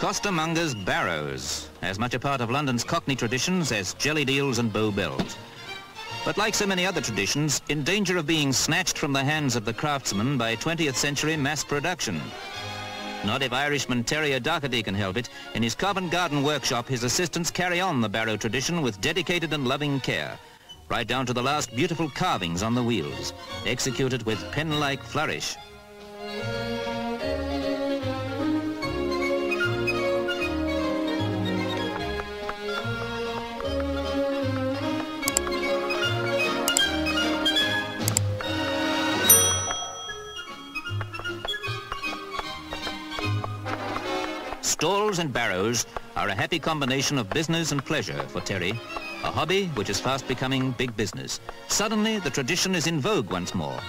Costermongers barrows, as much a part of London's Cockney traditions as jellied eels and Bow Bells. But like so many other traditions, in danger of being snatched from the hands of the craftsman by 20th century mass production. Not if Irishman Terry O'Doherty can help it. In his Covent Garden workshop, his assistants carry on the barrow tradition with dedicated and loving care, right down to the last beautiful carvings on the wheels, executed with pen-like flourish. Stalls and barrows are a happy combination of business and pleasure for Terry, a hobby which is fast becoming big business. Suddenly, the tradition is in vogue once more.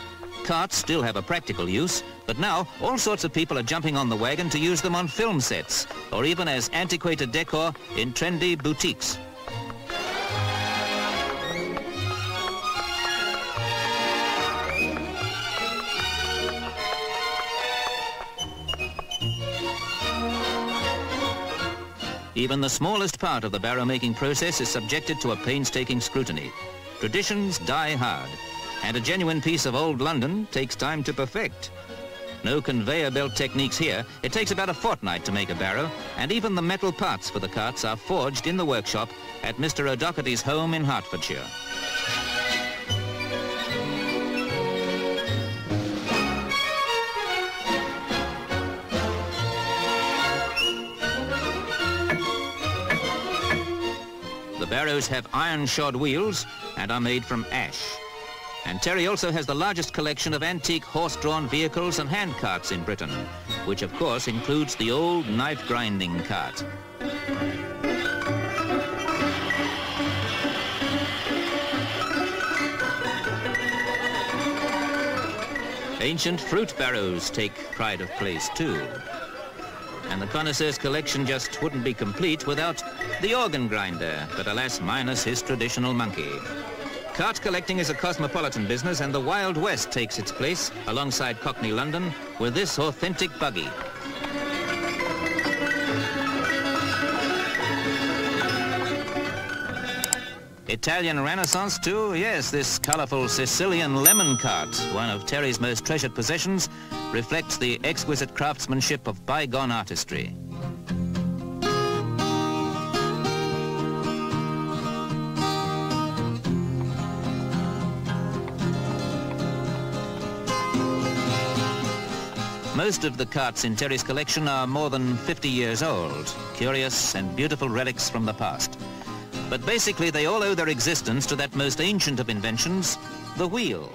Carts still have a practical use, but now all sorts of people are jumping on the wagon to use them on film sets, or even as antiquated decor in trendy boutiques. Even the smallest part of the barrow-making process is subjected to a painstaking scrutiny. Traditions die hard, and a genuine piece of old London takes time to perfect. No conveyor belt techniques here. It takes about a fortnight to make a barrow, and even the metal parts for the carts are forged in the workshop at Mr. O'Doherty's home in Hertfordshire. Barrows have iron-shod wheels and are made from ash. And Terry also has the largest collection of antique horse-drawn vehicles and hand carts in Britain, which of course includes the old knife-grinding cart. Ancient fruit barrows take pride of place too and the connoisseur's collection just wouldn't be complete without the organ grinder, but alas, minus his traditional monkey. Cart collecting is a cosmopolitan business and the Wild West takes its place alongside Cockney London with this authentic buggy. Italian Renaissance too? Yes, this colourful Sicilian lemon cart, one of Terry's most treasured possessions, reflects the exquisite craftsmanship of bygone artistry. Most of the carts in Terry's collection are more than 50 years old, curious and beautiful relics from the past. But basically they all owe their existence to that most ancient of inventions, the wheel.